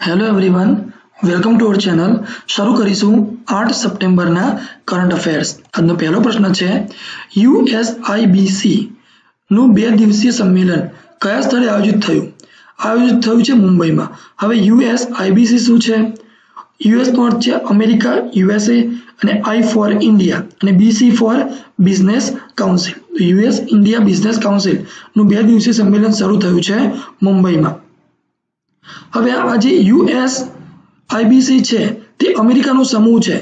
Hello everyone welcome to our channel શરૂ કરીશું આઠ સપ્ટેમ્બરના કરંટ અફેર્સ આજનો પહેલો પ્રશ્ન છે યુએસઆઈબીસી નું બે દિવસીય સંમેલન કયા સ્થળે આયોજિત થયું? આયોજિત થયું છે મુંબઈમાં. હવે યુએસ આઈબીસી શું છે? યુએસનો અર્થ છે અમેરિકા યુએસએ અને આઈ ફોર ઇન્ડિયા અને BC for business council. US India business કાઉન્સિલનું બે દિવસીય સંમેલન શરૂ થયું છે મુંબઈમાં. હવે આ જે યુએસ, આઈબીસી છે, તે અમેરિકાનો સમૂહ છે.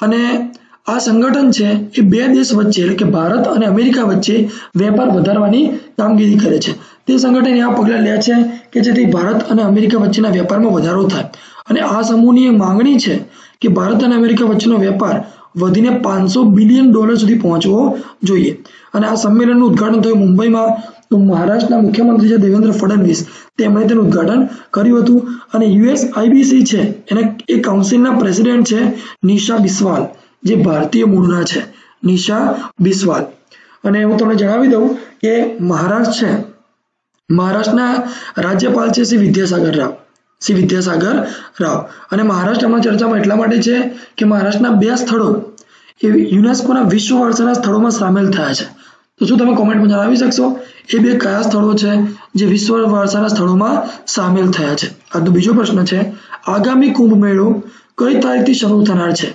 અને આ સંગઠન છે, એ બે દેશ વચ્ચે, એટલે કે ભારત અને અમેરિકા વચ્ચે વેપાર વધારવાની કામગીરી કરે છે. તે સંગઠન એવા પગલાં લે છે કે જેથી ભારત અને અમેરિકા વચ્ચેના વેપારમાં વધારો થાય. અને આ સમૂહની માંગણી છે કે ભારત અને અમેરિકા વચ્ચેનો વેપાર વધીને પાંચસો બિલિયન ડોલર સુધી પહોંચવો જોઈએ. અને આ સંમેલનનું ઉદઘાટન થયું મુંબઈમાં. તો મહારાષ્ટ્રના મુખ્યમંત્રી છે દેવેન્દ્ર ફડણવીસ. તેમણે તેનું ઉદઘાટન કર્યું હતું. અને યુએસ આઈબીસી છે, એને એ કાઉન્સિલના પ્રેસિડેન્ટ છે નિશા બિસ્વાલ, જે ભારતીય મૂળના છે. નિશા બિસ્વાલ. અને હું તમને જણાવી દઉં કે મહારાષ્ટ્ર છે. મહારાષ્ટ્રના રાજ્યપાલ છે શ્રી વિદ્યાસાગર રાવ. શ્રી વિદ્યાસાગર રાવ. અને મહારાષ્ટ્રમાં ચર્ચામાં એટલા માટે છે કે મહારાષ્ટ્રના બે સ્થળો એ યુનેસ્કોના વિશ્વ વારસાના સ્થળોમાં સામેલ થયા છે. તો શું તમે કોમેન્ટમાં જણાવી શકશો? એ બે કયા સ્થળો છે જે વિશ્વ વારસાના સ્થળોમાં સામેલ થયા છે? આજનો બીજો પ્રશ્ન છે, આગામી કુંભ મેળો કઈ તારીખથી શરૂ થનાર છે?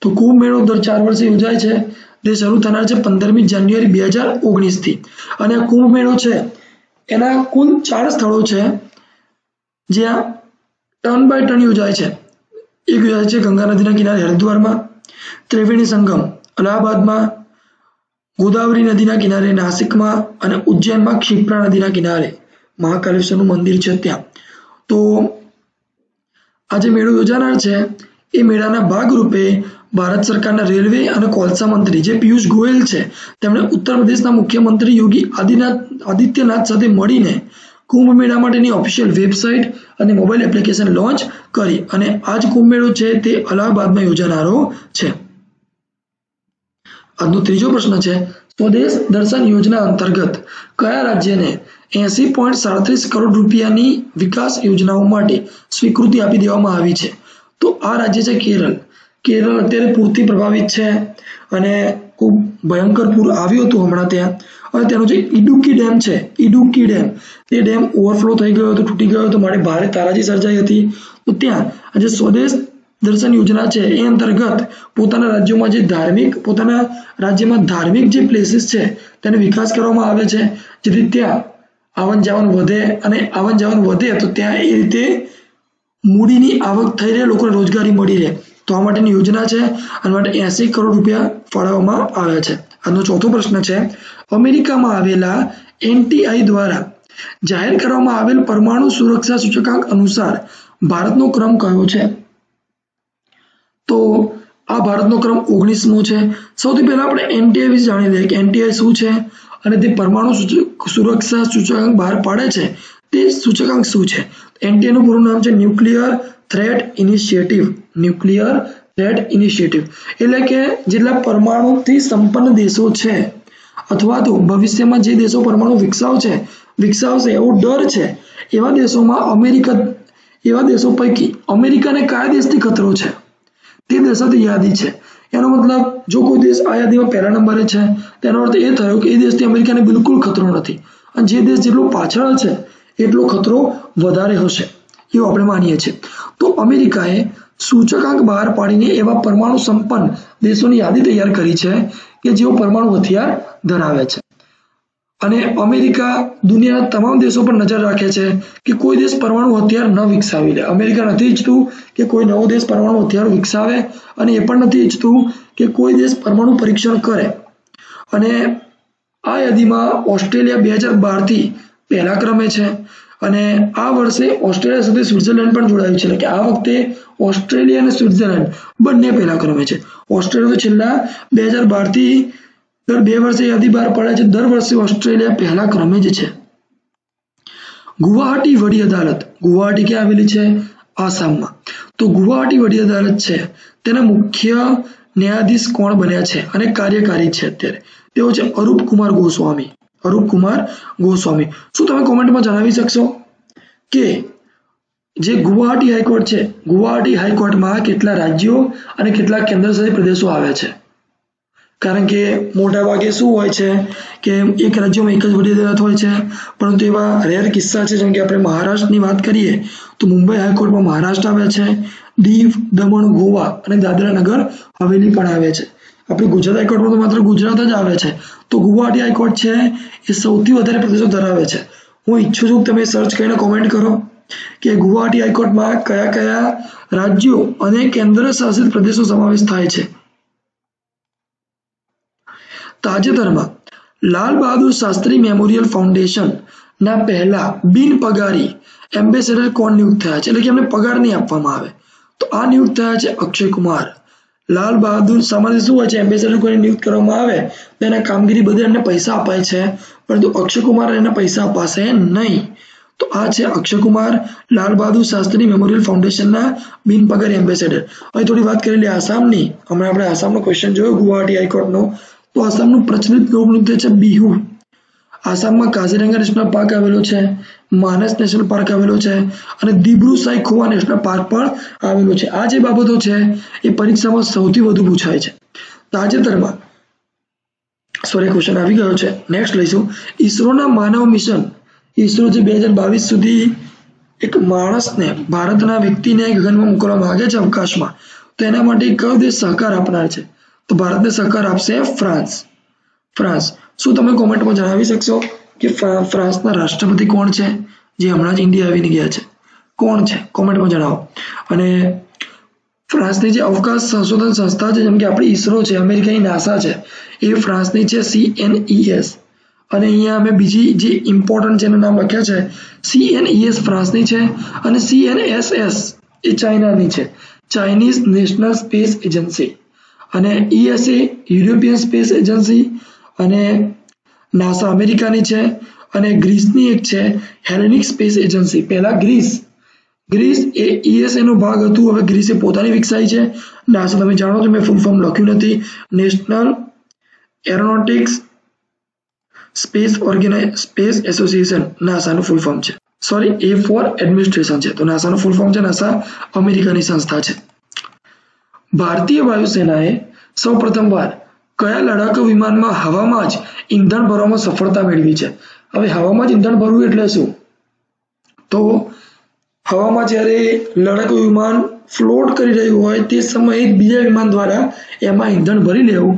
તો કુંભ મેળો દર ચાર વર્ષે યોજાય છે. તે શરૂ થનાર છે પંદરમી જાન્યુઆરી બે હજાર ઓગણીસથી. અને આ કુંભ મેળો છે, એના કુલ ચાર સ્થળો છે, જ્યાં ટર્ન બાય ટર્ન યોજાય છે. એક યોજાય છે ગંગા નદીના કિનારે, હરિદ્વારમાં, ત્રિવેણી સંગમ, અલ્હાબાદમાં, ગોદાવરી નદીના કિનારે, નાસિકમાં અને ઉજ્જૈનમાં ક્ષિપ્રા નદીના કિનારે મહાકાલેશ્વરનું મંદિર છે ત્યાં. તો આ જે મેળો યોજાનાર છે. એ મેળાના ભાગરૂપે ભારત સરકારના રેલવે અને કોલસા મંત્રી જે પિયુષ ગોયલ છે, તેમણે ઉત્તર પ્રદેશના મુખ્યમંત્રી યોગી આદિનાથ, આદિત્યનાથ સાથે મળીને કુંભ મેળા માટેની ઓફિશિયલ વેબસાઇટ અને મોબાઈલ એપ્લિકેશન લોન્ચ કરી અને આ જ કુંભ મેળો છે તે અલ્હાબાદમાં યોજાનારો છે. આજનો ત્રીજો પ્રશ્ન છે, સ્વદેશ દર્શન યોજના અંતર્ગત કયા રાજ્યને એસી પોઈન્ટ સાડત્રીસ કરોડ રૂપિયાની વિકાસ યોજનાઓ માટે સ્વીકૃતિ આપી દેવામાં આવી છે? તો આ રાજ્ય છે કેરળ. કેરળ અત્યારે પૂરથી પ્રભાવિત છે અને ખૂબ ભયંકર પૂર આવ્યું હતું હમણાં ત્યાં. અને તેનો જે ઇડુકી ડેમ છે ઇડુકી ડેમ, તે ડેમ ઓવરફ્લો થઈ ગયો હતો, તૂટી ગયો હતો માટે ભારે તારાજી સર્જાઈ હતી. તો ત્યાં આજે સ્વદેશ દર્શન યોજના છે, એ અંતર્ગત પોતાના રાજ્યોમાં જે ધાર્મિક, પોતાના રાજ્યમાં ધાર્મિક જે પ્લેસીસ છે, તેનો વિકાસ કરવામાં આવે છે. જેથી ત્યાં આવન જાવન વધે અને આવન જાવન વધે, તો ત્યાં એ રીતે મૂડીની આવક થઈ રહે, લોકોને રોજગારી મળી રહે. તો આ માટેની યોજના છે, અને માટે એસી કરોડ રૂપિયા ફાળવવામાં આવ્યા છે. આજનો ચોથો પ્રશ્ન છે, અમેરિકામાં આવેલા એનટીઆઈ દ્વારા જાહેર કરવામાં આવેલ પરમાણુ સુરક્ષા સૂચકાંક અનુસાર ભારતનો ક્રમ કયો છે? તો આ ભારતનો ક્રમ ઓગણીસમો છે. સૌથી પહેલા આપણે એનટીઆઈ વિશે જાણી લઈએ કે એનટીઆઈ શું છે અને તે પરમાણુ સુરક્ષા સૂચકાંક બહાર પાડે છે. તે સૂચકાંક શું છે? એનટીઆઈ નું પૂરું નામ છે nuclear threat initiative. Nuclear threat initiative એટલે કે જેટલા પરમાણુથી સંપન્ન દેશો છે અથવા તો ભવિષ્યમાં જે દેશો પરમાણુ વિકસાવશે વિકસાવશે એવો ડર છે. એવા દેશોમાં અમેરિકા, એવા દેશો પૈકી અમેરિકાને કયા દેશથી ખતરો છે? તે દેશોથી યાદી છે. એનો મતલબ જો કોઈ દેશ આ યાદીમાં પહેલા નંબરે છે, તેનો અર્થ એ થયો કે એ દેશથી અમેરિકાને બિલકુલ ખતરો નથી. અને જે દેશ જેટલો પાછળ છે, એટલો ખતરો વધારે હશે. એવું આપણે માનીએ છીએ. તો અમેરિકાએ સૂચકાંક બહાર પાડીને એવા પરમાણુ સંપન્ન દેશોની યાદી તૈયાર કરી છે કે જેઓ પરમાણુ હથિયાર ધરાવે છે. અને અમેરિકા દુનિયાના તમામ દેશો પર નજર રાખે છે કે કોઈ દેશ પરમાણુ હથિયાર ન વિકસાવી લે. અમેરિકા નથી ઈચ્છતું કે કોઈ નવો દેશ પરમાણુ હથિયાર વિકસાવે અને એ પણ નથી ઈચ્છતું કે કોઈ દેશ પરમાણુ પરીક્ષણ કરે. અને આ યાદીમાં ઓસ્ટ્રેલિયા બે હજાર બારથી પહેલા ક્રમે છે. અને આ વર્ષે ઓસ્ટ્રેલિયા સાથે સ્વિટ્ઝરલેન્ડ પણ જોડાયું છે. એટલે કે આ વખતે ઓસ્ટ્રેલિયા અને સ્વિટ્ઝરલેન્ડ બંને પહેલા ક્રમે છે. ઓસ્ટ્રેલિયા તો છેલ્લા બે હજાર બારથી દર બે વર્ષે યાદી બહાર પડે છે. દર વર્ષે ઓસ્ટ્રેલિયા પહેલા ક્રમે જ છે. ગુવાહાટી વડી અદાલત. ગુવાહાટી ક્યાં આવેલી છે? આસામમાં. તો ગુવાહાટી વડી અદાલત છે. તેના મુખ્ય ન્યાયાધીશ કોણ બન્યા છે? અને કાર્યકારી છે અત્યારે. તેઓ છે અરૂપ કુમાર ગોસ્વામી. અરૂપ કુમાર ગોસ્વામી. શું તમે કોમેન્ટમાં જણાવી શકશો કે જે ગુવાહાટી હાઈકોર્ટ છે, ગુવાહાટી હાઈકોર્ટમાં કેટલા રાજ્યો અને કેટલા કેન્દ્રશાસિત પ્રદેશો આવે છે? કારણ કે મોટા ભાગે શું હોય છે કે એક રાજ્યમાં એક જ વડી અદાલત હોય છે, પરંતુ એવા રેર કિસ્સા છે, જેમ કે આપણે મહારાષ્ટ્રની વાત કરીએ, તો મુંબઈ હાઈકોર્ટમાં મહારાષ્ટ્ર આવે છે, દીવ, દમણ, ગોવા અને દાદરા નગર હવેલી પણ આવે છે. આપણી ગુજરાત હાઈકોર્ટમાં તો માત્ર ગુજરાત જ આવે છે. તો ગુવાહાટી હાઈકોર્ટ છે એ સૌથી વધારે પ્રદેશો ધરાવે છે. હું ઈચ્છું છું તમે સર્ચ કરીને કોમેન્ટ કરો કે ગુવાહાટી હાઈકોર્ટમાં કયા કયા રાજ્યો અને કેન્દ્ર શાસિત પ્રદેશો સમાવેશ થાય છે. તાજેતરમાં લાલ બહાદુર શાસ્ત્રી મેમોરિયલ ફાઉન્ડેશન ના પહેલા બિન પગારી એમ્બેસેડર કોણ નિયુક્ત થયા છે? એટલે કે એમને પગાર નહીં આપવામાં આવે. તો આ નિયુક્ત થયા છે અક્ષય કુમાર. લાલ બહાદુર સામાન્ય શું હોય છે? એમ્બેસેડર કોઈને નિયુક્ત કરવામાં આવે, તો એના કામગીરી બદલ એમને પૈસા અપાય છે. પરંતુ અક્ષય કુમાર એને પૈસા અપાશે નહીં. તો આ છે અક્ષય કુમાર લાલ બહાદુર શાસ્ત્રી મેમોરિયલ ફાઉન્ડેશનના બિન પગાર એમ્બેસેડર હવે થોડી વાત કરેલી આસામની. હમણાં આપણે આસામનો ક્વેશ્ચન જોયો, ગુવાહાટી હાઈકોર્ટનો. તો આસામનું પ્રચલિત લોકનૃત્ય છે બિહુ. આસામમાં કાઝીરંગા નેશનલ પાર્ક આવેલો છે. માનસ નેશનલ પાર્ક આવેલો છે અને દિબ્રુ સાઈખોવા નેશનલ પાર્ક પણ આવેલો છે. આ જે બાબતો છે, એ પરીક્ષામાં સૌથી વધુ પૂછાય છે. તાજેતરમાં સોરી ક્વેશ્ચન આવી ગયો છે. નેક્સ્ટ લઈશું. ઈસરોના માનવ મિશન ઈસરો જે બે હજાર બાવીસ સુધી એક માણસને, ભારતના વ્યક્તિને ગગનમાં મોકલવા માંગે છે અવકાશમાં, તો એના માટે કયો દેશ સહકાર આપનાર છે? તો ભારતને સહકાર આપશે ફ્રાન્સ. ફ્રાન્સ. શું તમે કોમેન્ટમાં જણાવી શકશો? કે ફ્રાન્સના રાષ્ટ્રપતિ કોણ છે? જે હમણાં જ ઇન્ડિયા આવીને ગયા છે. કોણ છે? કોમેન્ટમાં જણાવો. અને ફ્રાન્સની જે અવકાશ સંશોધન સંસ્થા છે, જેમ કે આપણી ઈસરો છે, અમેરિકાની નાસા છે, એ ફ્રાન્સની છે સીએનઈએસ અને અહીંયા અમે બીજી જે ઇમ્પોર્ટન્ટ જેનું નામ લખ્યા છે સીએનઈએસ ફ્રાન્સની છે અને સીએનએસએસ એ ચાઇનાની છે. Chinese national space agency. અને ઈએસએ યુરોપિયન સ્પેસ એજન્સી અને નાસા અમેરિકાની છે અને ગ્રીસની એક છે હેલેનિક સ્પેસ એજન્સી પહેલા ગ્રીસ. ગ્રીસ એ ઈએસએ નો ભાગ હતું. હવે ગ્રીસે પોતાની વિકસાવી છે. નાસા, તમે જાણો છો મેં ફૂલ ફોર્મ લખ્યું નથી. National aeronautics space organise space association નાસાનું full form છે. સોરી એ ફોર એડમિનિસ્ટ્રેશન છે. તો નાસાનું ફૂલ ફોર્મ છે. નાસા અમેરિકાની સંસ્થા છે. ભારતીય વાયુસેનાએ સૌ પ્રથમવાર કયા લડાકુ વિમાનમાં હવામાં જ ઈંધણ ભરવામાં સફળતા મેળવી છે? હવે હવામાં જ ઈંધણ ભરવું એટલે શું? તો હવામાં જ્યારે લડાકુ વિમાન ફ્લોટ કરી રહ્યું હોય તે સમયે બીજા વિમાન દ્વારા એમાં ઈંધણ ભરી લેવું.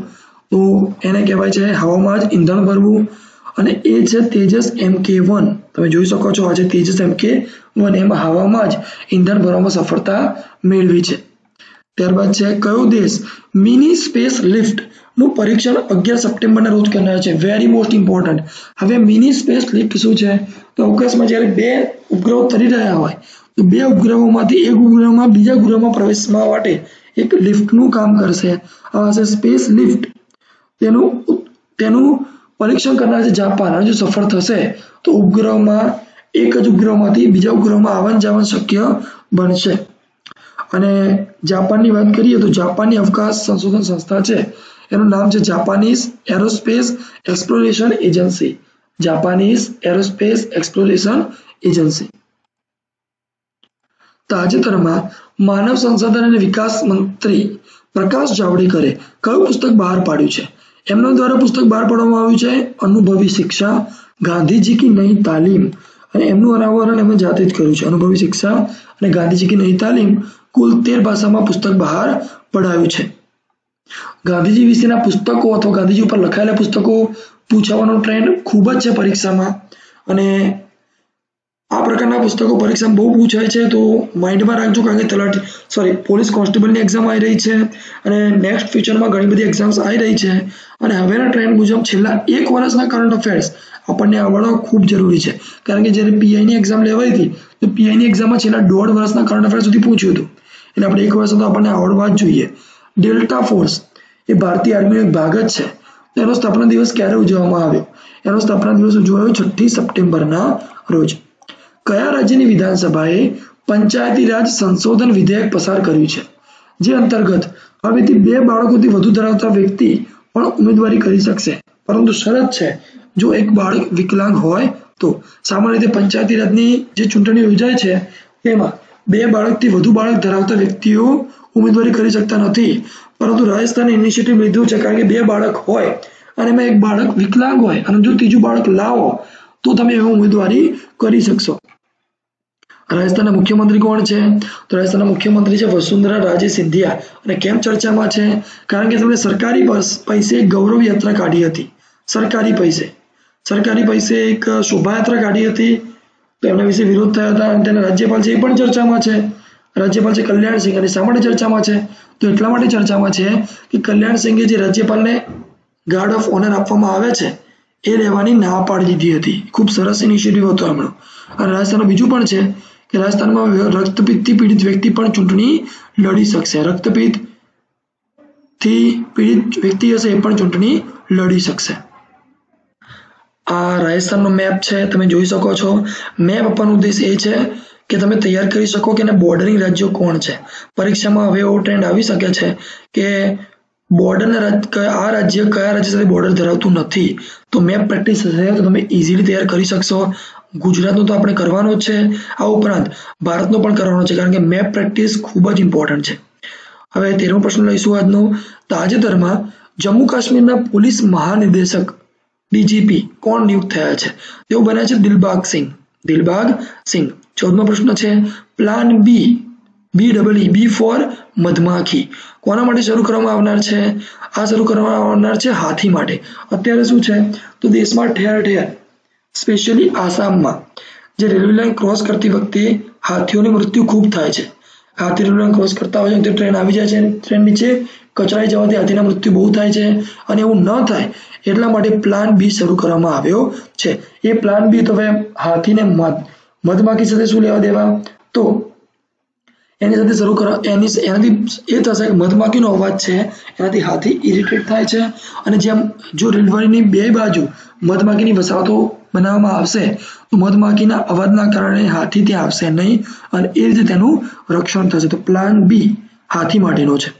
તો એને કહેવાય છે હવામાં જ ઈંધણ ભરવું. અને એ છે તેજસ એમ કે વન. તમે જોઈ શકો છો આજે તેજસ એમ કે વન. એમાં હવામાં જ ઈંધણ ભરવામાં સફળતા મેળવી છે. ત્યારબાદ છે કયો દેશ મિની સ્પેસ લિફ્ટ? નું પરીક્ષણ અગિયાર સપ્ટેમ્બરના રોજ કરનાર છે. વેરી મોસ્ટ ઇમ્પોર્ટન્ટ હવે મિની સ્પેસ લિફ્ટ શું છે? તો અવકાશમાં જ્યારે બે ઉપગ્રહો તરી રહ્યા હોય, તો બે ઉપગ્રહોમાંથી એક ઉપગ્રહમાં બીજા ગ્રહમાં પ્રવેશવા માટે એક લિફ્ટનું કામ કરશે. આ હશે સ્પેસ લિફ્ટ તેનું તેનું પરીક્ષણ કરનાર છે જાપાન. અને જો સફળ થશે, તો ઉપગ્રહમાં એક જ ઉપગ્રહમાંથી બીજા ઉપગ્રહમાં આવન જાવન શક્ય બનશે. અને જાપાનની વાત કરીએ તો જાપાનની અવકાશ સંશોધન સંસ્થા છે. એનું નામ છે Japanese aerospace exploration agency Japanese aerospace exploration agency તાજેતરમાં માનવ સંસાધન અને વિકાસ મંત્રી પ્રકાશ જાવડેકરે કયું પુસ્તક બહાર પાડ્યું છે? એમના દ્વારા પુસ્તક બહાર પાડવામાં આવ્યું છે અનુભવી શિક્ષા, ગાંધીજી કી નઈ તાલીમ. અને એમનું અનાવરણ એમણે જાતે જ કર્યું છે. અનુભવી શિક્ષા અને ગાંધીજી કી નઈ તાલીમ કુલ તેર ભાષામાં પુસ્તક બહાર પડાયું છે. ગાંધીજી વિશેના પુસ્તકો અથવા ગાંધીજી ઉપર લખાયેલા પુસ્તકો પૂછાવાનો ટ્રેન્ડ ખૂબ જ છે પરીક્ષામાં. અને આ પ્રકારના પુસ્તકો પરીક્ષામાં બહુ પૂછાય છે, તો માઇન્ડમાં રાખજો કારણ કે તલાટી સોરી પોલીસ કોન્સ્ટેબલની એક્ઝામ આવી રહી છે અને નેક્સ્ટ ફ્યુચરમાં ઘણી બધી એક્ઝામ્સ આવી રહી છે. અને હવેના ટ્રેન્ડ મુજબ છેલ્લા એક વર્ષના કરંટ અફેર્સ આપણને આવડવા ખૂબ જરૂરી છે. કારણ કે જ્યારે પીઆઈની એક્ઝામ લેવાઈ હતી, તો પીઆઈની એક્ઝામમાં છેલ્લા દોઢ વર્ષના કરંટ અફેર્સ સુધી પૂછ્યું હતું. એટલે આપણે એક વર્ષ તો આપણને આવડવા જ જોઈએ. ડેલ્ટા ફોર્સ એ ભારતીય આર્મીનો એક ભાગ જ છે. એનો સ્થાપના દિવસ ક્યારે ઉજવવામાં આવ્યો? એનો સ્થાપના દિવસ ઉજવાયો છઠ્ઠી સપ્ટેમ્બરના રોજ. કયા રાજ્યની વિધાનસભાએ પંચાયતી રાજ સંશોધન વિધેયક પસાર કર્યું છે? જે અંતર્ગત હવેથી બે બાળકોથી વધુ ધરાવતા વ્યક્તિ પણ ઉમેદવારી કરી શકશે. પરંતુ શરત છે, જો એક બાળક વિકલાંગ હોય તો. સામાન્ય રીતે પંચાયતી રાજની જે ચૂંટણી યોજાય છે, એમાં બે બાળકથી વધુ બાળક ધરાવતા વ્યક્તિઓ ઉમેદવારી કરી શકતા નથી. પરંતુ રાજસ્થાને ઇનિશિયેટિવ લીધું છે કારણ કે બે બાળક હોય અને એમાં એક બાળક વિકલાંગ હોય અને જો ત્રીજું બાળક લાવો, તો તમે એમાં ઉમેદવારી કરી શકશો. રાજસ્થાનના મુખ્યમંત્રી કોણ છે? તો રાજસ્થાનના મુખ્યમંત્રી છે વસુંધરા રાજે સિંધિયા. અને કેમ ચર્ચામાં છે? કારણ કે તેમણે સરકારી પૈસે ગૌરવ યાત્રા કાઢી હતી. સરકારી પૈસે. સરકારી પૈસે એક શોભાયાત્રા કાઢી હતી. તો એમના વિશે વિરોધ થયા હતા અને તેના રાજ્યપાલ છે એ પણ ચર્ચામાં છે. રાજ્યપાલ છે કલ્યાણસિંહ અને શા માટે ચર્ચામાં છે, તો એટલા માટે ચર્ચામાં છે કે કલ્યાણસિંહે જે રાજ્યપાલને ગાર્ડ ઓફ ઓનર આપવામાં આવે છે, એ લેવાની ના પાડી દીધી હતી. ખૂબ સરસ ઇનિશિયેટિવ હતો એમનો. અને રાજસ્થાનનું બીજું પણ છે કે રાજસ્થાનમાં રક્તપિત્તથી પીડિત વ્યક્તિ પણ ચૂંટણી લડી શકશે. રક્તપિત્તથી પીડિત વ્યક્તિ હશે એ પણ ચૂંટણી લડી શકશે. આ રાજસ્થાનનો મેપ છે, તમે જોઈ શકો છો. મેપ આપવાનો ઉદ્દેશ એ છે કે તમે તૈયાર કરી શકો કે બોર્ડરિંગ રાજ્યો કોણ છે? પરીક્ષામાં હવે એવો ટ્રેન્ડ આવી શકે છે કે બોર્ડરના આ રાજ્ય કયા રાજ્ય સાથે બોર્ડર ધરાવતું નથી. તો મેપ પ્રેક્ટિસ થશે, તો તમે ઇઝીલી તૈયાર કરી શકશો. ગુજરાતનો તો આપણે કરવાનો જ છે. આ ઉપરાંત ભારતનો પણ કરવાનો છે, કારણ કે મેપ પ્રેક્ટિસ ખૂબ જ ઇમ્પોર્ટન્ટ છે. હવે તેરમો પ્રશ્ન લઈશું આજનો. તાજેતરમાં જમ્મુ કાશ્મીરના પોલીસ મહાનિદેશક ડીજીપી કોણ નિયુક્ત થયા છે? તેઓ બન્યા છે દિલબાગ સિંહ દિલબાગ સિંહ ચૌદમો પ્રશ્ન છે plan B B double B for મધમાખી. કોના માટે શરૂ કરવામાં આવનાર છે? આ શરૂ કરવામાં આવનાર છે હાથી માટે. અત્યારે શું છે? તો દેશમાં ઠેર ઠેર સ્પેશિયલી આસામમાં, જે રેલવે લાઇન ક્રોસ કરતી વખતે હાથીઓની મૃત્યુ ખૂબ થાય છે. હાથી રેલવે લાઇન ક્રોસ કરતા હોય છે ટ્રેન આવી જાય છે ટ્રેન નીચે કચરાઈ જવાથી હાથીના મૃત્યુ બહુ થાય છે અને એવું ન થાય એટલા માટે પ્લાન બી શરૂ કરવામાં આવ્યો છે. એ પ્લાન બી તો હવે હાથીને મધમાખી સાથે શું લેવા દેવા? તો એની સાથે શરૂ કરવા એની એનાથી એ થશે કે મધમાખીનો અવાજ છે, એનાથી હાથી ઇરિટેટ થાય છે અને જેમ જો રેલવેની બે બાજુ મધમાખીની વસાહતો બનાવવામાં આવશે, તો મધમાખીના અવાજના કારણે હાથી ત્યાં આવશે નહીં અને એ રીતે તેનું રક્ષણ થશે. તો પ્લાન બી હાથી માટેનો છે.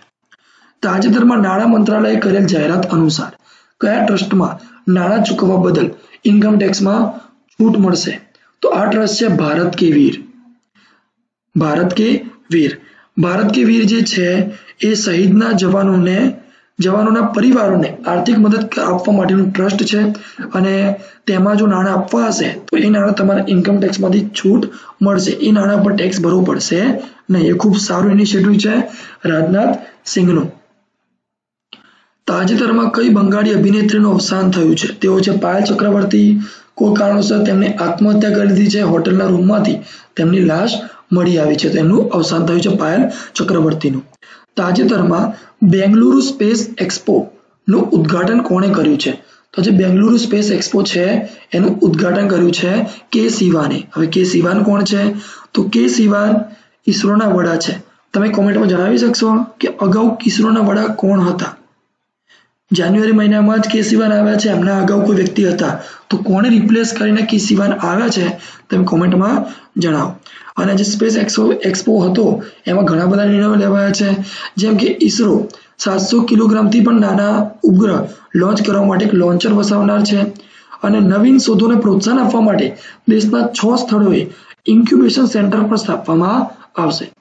તાજેતરમાં નાણાં મંત્રાલયે કરેલ જાહેરાત અનુસાર કયા ટ્રસ્ટમાં નાણાં ચૂકવવા બદલ ઇન્કમ ટેક્સમાં છૂટ મળશે? તો आठ रहस्य भारत के वीर। ભારત કે વીર ભારત કે વીર જે છે એ શહીદના જવાનોને, જવાનોના પરિવારોને આર્થિક મદદ આપવા માટેનું ટ્રસ્ટ છે અને તેમાં જો નાણાં આપવા હશે, તો એ નાણાં તમારા ઇન્કમ ટેક્સમાંથી છૂટ મળશે. એ નાણાં પર ટેક્સ ભરવો પડશે નહીં. એ ખૂબ સારું ઇનિશિયેટિવ છે રાજનાથ સિંઘનું. તાજેતરમાં કઈ બંગાળી અભિનેત્રીનું અવસાન થયું છે? તેઓ છે પાયલ ચક્રવર્તી કોઈ કારણોસર તેમણે આત્મહત્યા કરી દીધી છે હોટલના રૂમમાંથી, તેમની લાશ મળી આવી છે. તેમનું અવસાન થયું છે પાયલ ચક્રવર્તીનું. તાજેતરમાં બેંગલુરુ સ્પેસ એક્સપો નું ઉદ્ઘાટન કોણે કર્યું છે? તો જે બેંગલુરુ સ્પેસ એક્સપો છે, એનું ઉદ્ઘાટન કર્યું છે કે સિવાને હવે કે સિવાન કોણ છે? તો કે સિવાન ઈસરોના વડા છે. તમે કોમેન્ટમાં જણાવી શકશો કે અગાઉ ઈસરોના વડા કોણ હતા? જાન્યુઆરી મહિનામાં જ કે સિવાન આવ્યા છે. એમના અગાઉ કોઈ વ્યક્તિ હતા. તો કોણે રિપ્લેસ કરીને કે સિવાન આવ્યા છે? તમે કોમેન્ટમાં જણાવો. અને જે સ્પેસ એક્સપો એક્સપો હતો, એમાં ઘણા બધા નિર્ણયો લેવાયા છે. જેમ કે ઈસરો સાતસો કિલોગ્રામથી પણ નાના ઉપગ્રહ લોન્ચ કરવા માટે એક લોન્ચર વસાવનાર છે. અને નવીન શોધોને પ્રોત્સાહન આપવા માટે દેશના છ સ્થળોએ ઇન્ક્યુબેશન સેન્ટર પણ સ્થાપવામાં આવશે.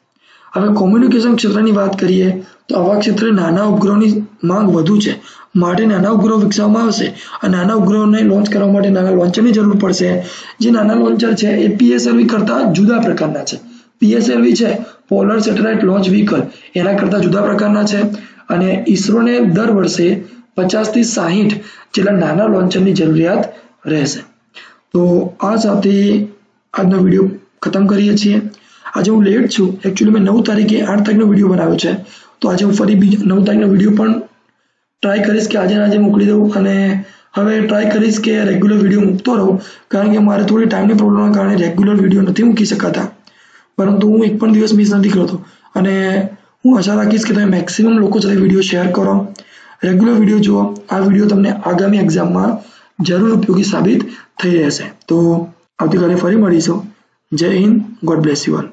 હવે કોમ્યુનિકેશન ક્ષેત્રની વાત કરીએ, તો આવા ક્ષેત્રે નાના ઉપગ્રહોની માંગ વધુ છે. માટે નાના ઉપગ્રહો વિકસાવવામાં આવશે. અને નાના ઉપગ્રહોને લોન્ચ કરવા માટે નાના લોન્ચરની જરૂર પડશે. જે નાના લોન્ચર છે, એ પીએસએલવી કરતાં જુદા પ્રકારના છે. પીએસએલવી છે પોલર સેટેલાઇટ લોન્ચ વ્હીકલ એના કરતાં જુદા પ્રકારના છે. અને ઈસરોને દર વર્ષે પચાસથી સાહીઠ જેટલા નાના લોન્ચરની જરૂરિયાત રહેશે. તો આ સાથે આજનો વીડિયો ખતમ કરીએ છીએ. આજે હું લેટ છું. એકચ્યુઅલી મેં નવ તારીખે આઠ તારીખનો વીડિયો બનાવ્યો છે. તો આજે હું ફરી બીજો નવ તારીખનો વીડિયો પણ ટ્રાય કરીશ કે આજે આજે મોકલી દઉં અને હવે ટ્રાય કરીશ કે રેગ્યુલર વીડિયો મૂકતો રહું. કારણ કે મારે થોડી ટાઈમની પ્રોબ્લેમના કારણે રેગ્યુલર વીડિયો નથી મૂકી શકાતા. પરંતુ હું એક પણ દિવસ મિસ નથી કરતો. અને હું આશા રાખીશ કે તમે મેક્સિમમ લોકો સાથે વીડિયો શેર કરો. રેગ્યુલર વીડિયો જુઓ. આ વીડિયો તમને આગામી એક્ઝામમાં જરૂર ઉપયોગી સાબિત થઈ રહેશે. તો આવતીકાલે ફરી મળીશું. જય Hind. God bless you all